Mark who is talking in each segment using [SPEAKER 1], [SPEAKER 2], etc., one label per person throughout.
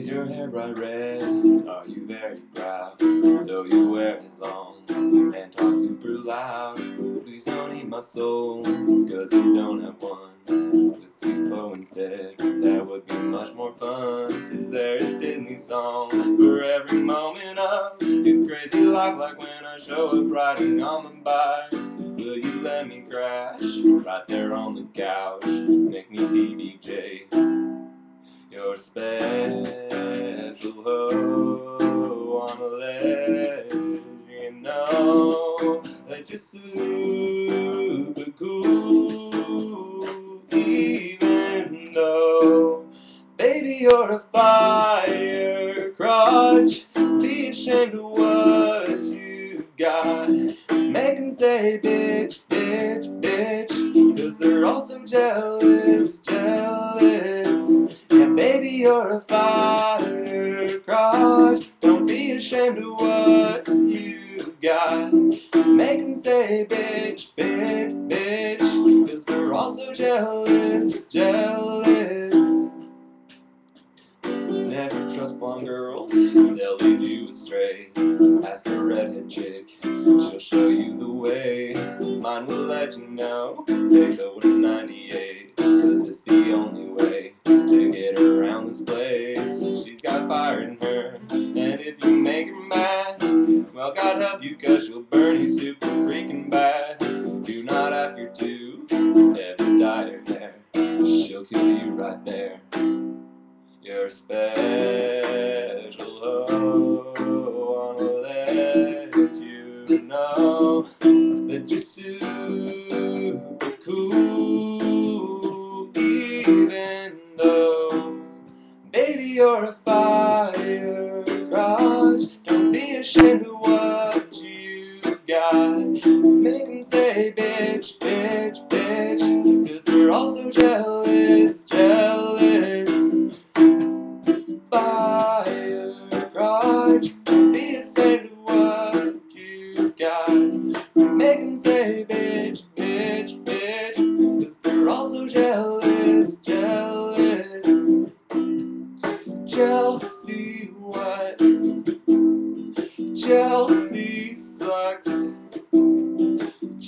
[SPEAKER 1] Is your hair bright red? Are you very proud? So you wear it long and talk super loud. Please don't eat my soul, cause you don't have one. With Tufo instead, that would be much more fun. Is there a Disney song for every moment of your crazy life? Like when I show up riding on my bike. Will you let me crash right there on the couch? Make me you know that you're super cool, even though, baby, you're a fire crotch. Be ashamed of what you got. Make them say, bitch, bitch, bitch, they're all so jealous, jealous. Yeah, baby, you're a fire. Don't be ashamed of got. Make them say, bitch, bitch, bitch. Cause they're all so jealous, jealous. Never trust blonde girls, they'll lead you astray. Ask a redhead chick, she'll show you the way. Mine will let you know, they go to 98. Cause it's the only way to get around this place. She's got fire in her, and if you make her mad, well, God help you, cause she'll burn you super freaking bad. Do not ask her to ever dye her hair, she'll kill you right there. You're a special hoe, wanna let you know that you're super cool, even though, baby, you're a fire crotch. Don't be ashamed what you got. Make them say, bitch, bitch, bitch, cause they're all so jealous, jealous. Fire crotch, don't be ashamed of what you got. Make them say, bitch, bitch, bitch, cause they're all so jealous, jealous. Jealousy,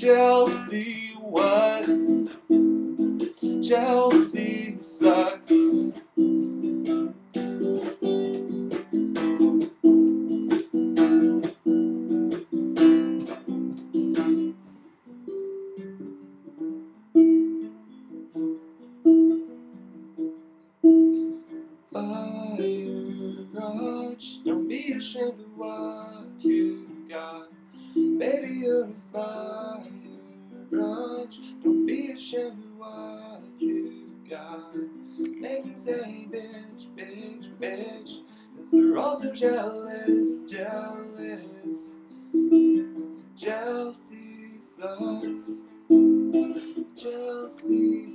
[SPEAKER 1] Jealousy, what? Chelsea sucks. Fire rush, don't be ashamed of what you. A fire don't be ashamed of what you've got. Make them say, bitch, bitch, bitch, cause they're all so jealous, jealous. Jealousy sucks. Jealousy